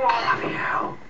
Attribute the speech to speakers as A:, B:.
A: I love you.